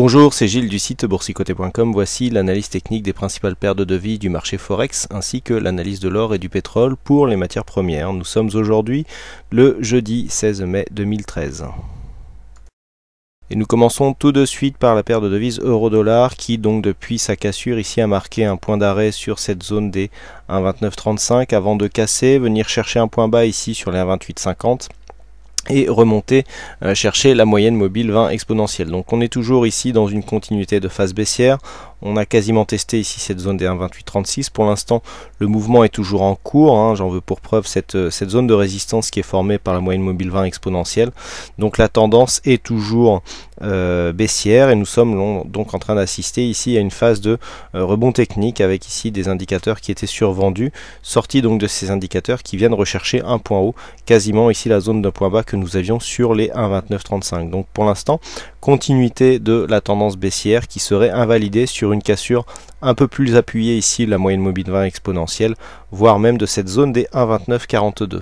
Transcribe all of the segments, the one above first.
Bonjour, c'est Gilles du site boursicoté.com. Voici l'analyse technique des principales paires de devis du marché Forex ainsi que l'analyse de l'or et du pétrole pour les matières premières. Nous sommes aujourd'hui le jeudi 16 mai 2013. Et nous commençons tout de suite par la paire de devises euro-dollar qui donc depuis sa cassure ici a marqué un point d'arrêt sur cette zone des 1,2935 avant de casser, venir chercher un point bas ici sur les 1,2850 et remonter euh, chercher la moyenne mobile 20 exponentielle. Donc on est toujours ici dans une continuité de phase baissière. On a quasiment testé ici cette zone des 1,2836. Pour l'instant, le mouvement est toujours en cours. Hein. J'en veux pour preuve cette, euh, cette zone de résistance qui est formée par la moyenne mobile 20 exponentielle. Donc la tendance est toujours euh, baissière et nous sommes donc en train d'assister ici à une phase de rebond technique avec ici des indicateurs qui étaient survendus, sortis donc de ces indicateurs qui viennent rechercher un point haut, quasiment ici la zone d'un point bas que nous avions sur les 1,2935. Donc pour l'instant, continuité de la tendance baissière qui serait invalidée sur une cassure un peu plus appuyée ici, la moyenne mobile 20 exponentielle, voire même de cette zone des 1,2942.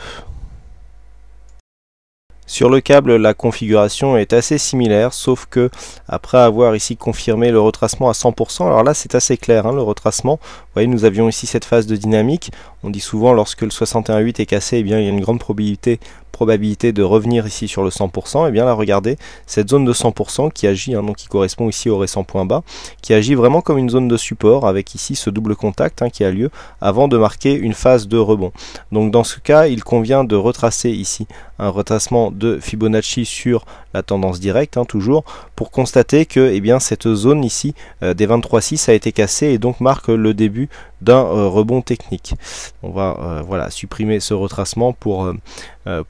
Sur le câble, la configuration est assez similaire, sauf que après avoir ici confirmé le retracement à 100%, alors là c'est assez clair, hein, le retracement. Vous voyez, nous avions ici cette phase de dynamique. On dit souvent lorsque le 61.8 est cassé, eh bien, il y a une grande probabilité de revenir ici sur le 100%, et eh bien là regardez, cette zone de 100% qui agit, hein, donc qui correspond ici au récent point bas, qui agit vraiment comme une zone de support avec ici ce double contact hein, qui a lieu avant de marquer une phase de rebond. Donc dans ce cas, il convient de retracer ici un retracement de Fibonacci sur la tendance directe, hein, toujours, pour constater que eh bien, cette zone ici euh, des 23,6 a été cassée et donc marque le début d'un euh, rebond technique. On va euh, voilà, supprimer ce retracement pour,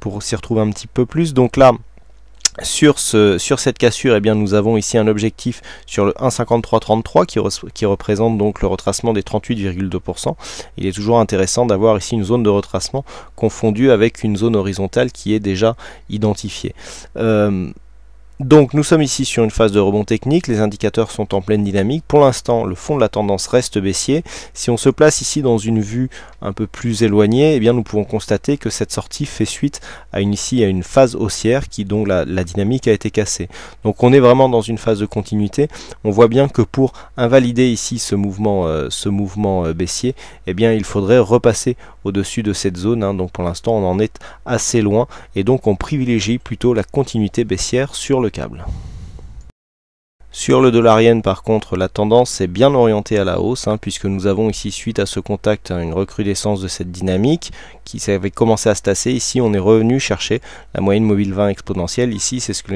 pour s'y retrouver un petit peu plus. Donc là, sur, ce, sur cette cassure, eh bien, nous avons ici un objectif sur le 1,5333 qui, qui représente donc le retracement des 38,2%. Il est toujours intéressant d'avoir ici une zone de retracement confondue avec une zone horizontale qui est déjà identifiée. Euh, donc nous sommes ici sur une phase de rebond technique, les indicateurs sont en pleine dynamique. Pour l'instant, le fond de la tendance reste baissier. Si on se place ici dans une vue un peu plus éloignée, eh bien nous pouvons constater que cette sortie fait suite à une ici à une phase haussière qui dont la, dynamique a été cassée. Donc on est vraiment dans une phase de continuité. On voit bien que pour invalider ici ce mouvement, euh, ce mouvement euh, baissier, eh bien il faudrait repasser au-dessus de cette zone. Hein. Donc pour l'instant on en est assez loin et donc on privilégie plutôt la continuité baissière sur le câble. Sur le dollar yen par contre la tendance est bien orientée à la hausse hein, puisque nous avons ici suite à ce contact une recrudescence de cette dynamique qui avait commencé à se tasser. Ici on est revenu chercher la moyenne mobile 20 exponentielle. Ici c'est ce que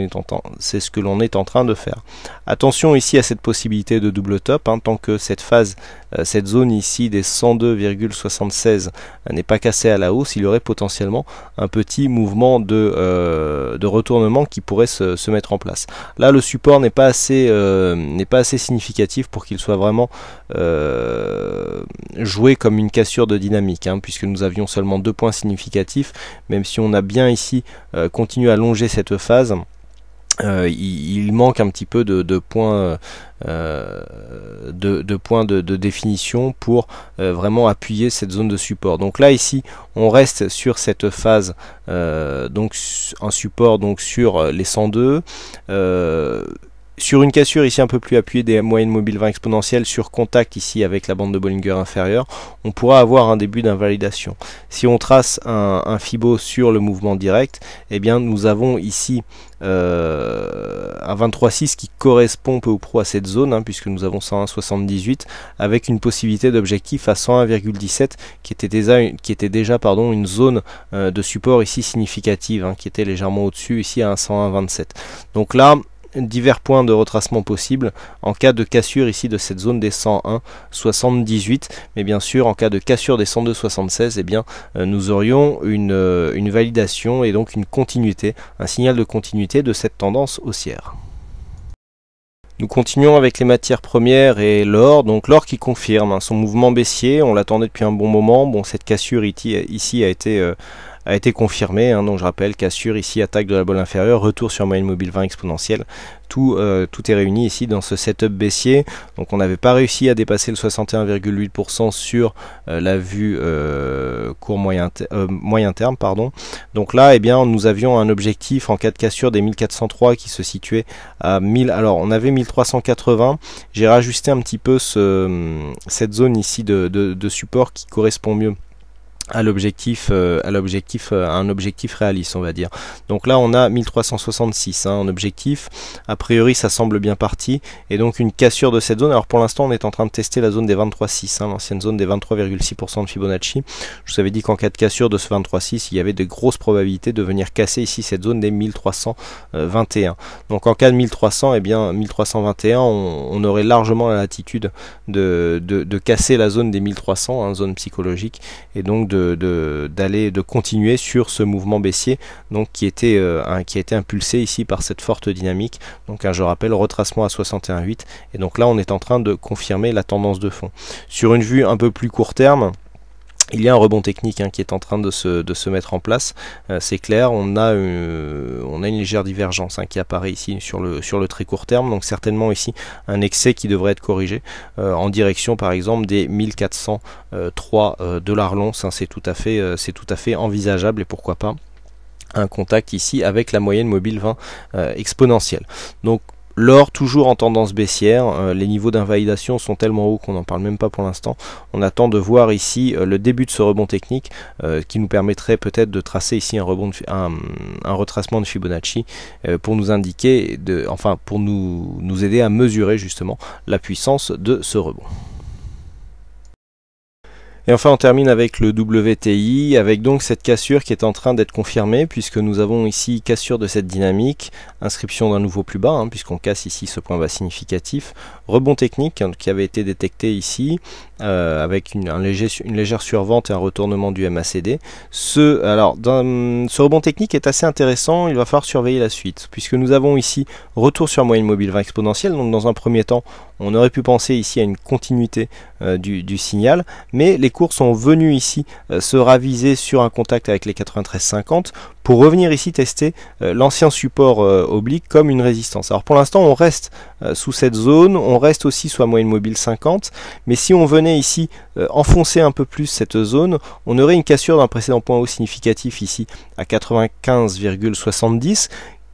l'on est, en, train de faire. Attention ici à cette possibilité de double top hein, tant que cette phase, euh, cette zone ici des 102,76 euh, n'est pas cassée à la hausse, il y aurait potentiellement un petit mouvement de, euh, retournement qui pourrait se, mettre en place. Là le support n'est pas assez euh, n'est pas assez significatif pour qu'il soit vraiment euh, joué comme une cassure de dynamique, hein, puisque nous avions seulement deux points significatifs, même si on a bien ici euh, continué à longer cette phase. il, manque un petit peu de, points, de, points de, définition pour vraiment appuyer cette zone de support. Donc là ici, on reste sur cette phase, donc un support donc sur les 102. Sur une cassure ici un peu plus appuyée des moyennes mobiles 20 exponentielles sur contact ici avec la bande de Bollinger inférieure, on pourra avoir un début d'invalidation. Si on trace un, Fibo sur le mouvement direct, eh bien nous avons ici euh, un 23,6 qui correspond peu ou prou à cette zone, hein, puisque nous avons 101,78 avec une possibilité d'objectif à 101,17 qui était déjà, une zone euh, de support ici significative, hein, qui était légèrement au-dessus ici à 101,27. Donc là, divers points de retracement possibles en cas de cassure ici de cette zone des 101 78 mais bien sûr en cas de cassure des 102 76 eh bien euh, nous aurions une, euh, une validation et donc une continuité un signal de continuité de cette tendance haussière nous continuons avec les matières premières et l'or. Donc l'or qui confirme hein, son mouvement baissier. On l'attendait depuis un bon moment. Bon, cette cassure ici a été, euh, a été confirmé. Hein. donc je rappelle cassure ici, attaque de la bolle inférieure, retour sur moyenne mobile 20 exponentielle. Tout, euh, tout est réuni ici dans ce setup baissier. Donc on n'avait pas réussi à dépasser le 61,8% sur euh, la vue euh, court moyen, moyen terme. Pardon. Donc là, eh bien, nous avions un objectif en cas de cassure des 1403 qui se situait à 1000. Alors on avait 1380. J'ai rajusté un petit peu ce, cette zone ici de support qui correspond mieux à l'objectif euh, à l'objectif euh, un objectif réaliste on va dire. Donc là on a 1366 hein, en objectif. A priori ça semble bien parti. Et donc une cassure de cette zone. Alors pour l'instant on est en train de tester la zone des 23,6 hein, l'ancienne zone des 23,6% de Fibonacci. Je vous avais dit qu'en cas de cassure de ce 23,6 il y avait de grosses probabilités de venir casser ici cette zone des 1321 donc en cas de 1300 et eh bien 1321 on, aurait largement la latitude de, de, casser la zone des 1300 hein, zone psychologique. Et donc de d'aller de, continuer sur ce mouvement baissier donc qui était euh, qui a été impulsé ici par cette forte dynamique. Donc je rappelle retracement à 61,8 et donc là on est en train de confirmer la tendance de fond. Sur une vue un peu plus court terme il y a un rebond technique hein, qui est en train de se, de se mettre en place, euh, c'est clair, on a, une, on a une légère divergence hein, qui apparaît ici sur le, sur le très court terme, donc certainement ici un excès qui devrait être corrigé euh, en direction par exemple des 1403 euh, dollars l'once, hein, c'est tout, à fait, c'est tout à fait envisageable et pourquoi pas un contact ici avec la moyenne mobile 20 exponentielle. Donc L'or toujours en tendance baissière, euh, les niveaux d'invalidation sont tellement hauts qu'on n'en parle même pas pour l'instant. On attend de voir ici euh, le début de ce rebond technique euh, qui nous permettrait peut-être de tracer ici un, rebond un, retracement de Fibonacci pour nous indiquer, de, enfin pour nous aider à mesurer justement la puissance de ce rebond. Et enfin on termine avec le WTI, avec donc cette cassure qui est en train d'être confirmée, puisque nous avons ici cassure de cette dynamique, inscription d'un nouveau plus bas, hein, puisqu'on casse ici ce point bas significatif, rebond technique hein, qui avait été détecté ici, euh, avec une, légère survente et un retournement du MACD. Ce rebond technique est assez intéressant, il va falloir surveiller la suite, puisque nous avons ici retour sur moyenne mobile 20 exponentielle, donc dans un premier temps, on aurait pu penser ici à une continuité euh, du, signal, mais les cours sont venus ici euh, se raviser sur un contact avec les 93,50 pour revenir ici tester l'ancien support oblique comme une résistance. Alors pour l'instant on reste sous cette zone, on reste aussi sous la moyenne mobile 50, mais si on venait ici euh, enfoncer un peu plus cette zone, on aurait une cassure d'un précédent point haut significatif ici à 95,70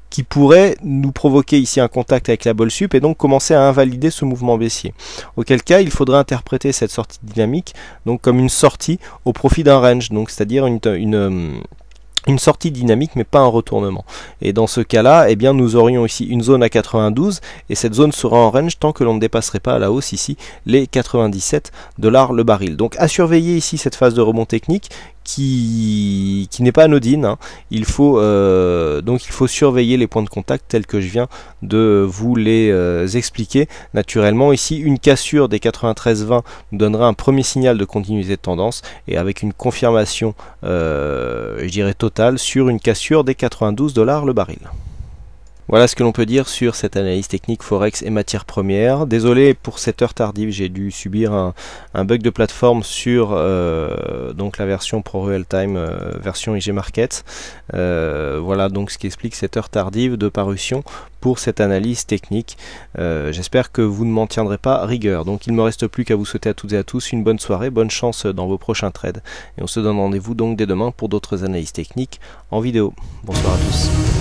qui pourrait nous provoquer ici un contact avec la bolle sup et donc commencer à invalider ce mouvement baissier. Auquel cas, il faudrait interpréter cette sortie dynamique donc comme une sortie au profit d'un range, donc c'est-à-dire une une sortie dynamique mais pas un retournement. Et dans ce cas-là, eh bien nous aurions ici une zone à 92 et cette zone sera en range tant que l'on ne dépasserait pas à la hausse ici les 97 dollars le baril. Donc à surveiller ici cette phase de rebond technique qui, n'est pas anodine. Hein. Il faut euh, donc il faut surveiller les points de contact tels que je viens de vous les euh, expliquer. Naturellement, ici une cassure des 93-20 nous donnera un premier signal de continuité de tendance et avec une confirmation, euh, je dirais totale, sur une cassure des 92 dollars le baril. Voilà ce que l'on peut dire sur cette analyse technique Forex et matières premières. Désolé pour cette heure tardive, j'ai dû subir un, bug de plateforme sur euh, donc la version Pro Real Time, euh, version IG Market. Euh, voilà donc ce qui explique cette heure tardive de parution pour cette analyse technique. J'espère que vous ne m'en tiendrez pas rigueur. Donc il ne me reste plus qu'à vous souhaiter à toutes et à tous une bonne soirée, bonne chance dans vos prochains trades. Et on se donne rendez-vous donc dès demain pour d'autres analyses techniques en vidéo. Bonsoir à tous.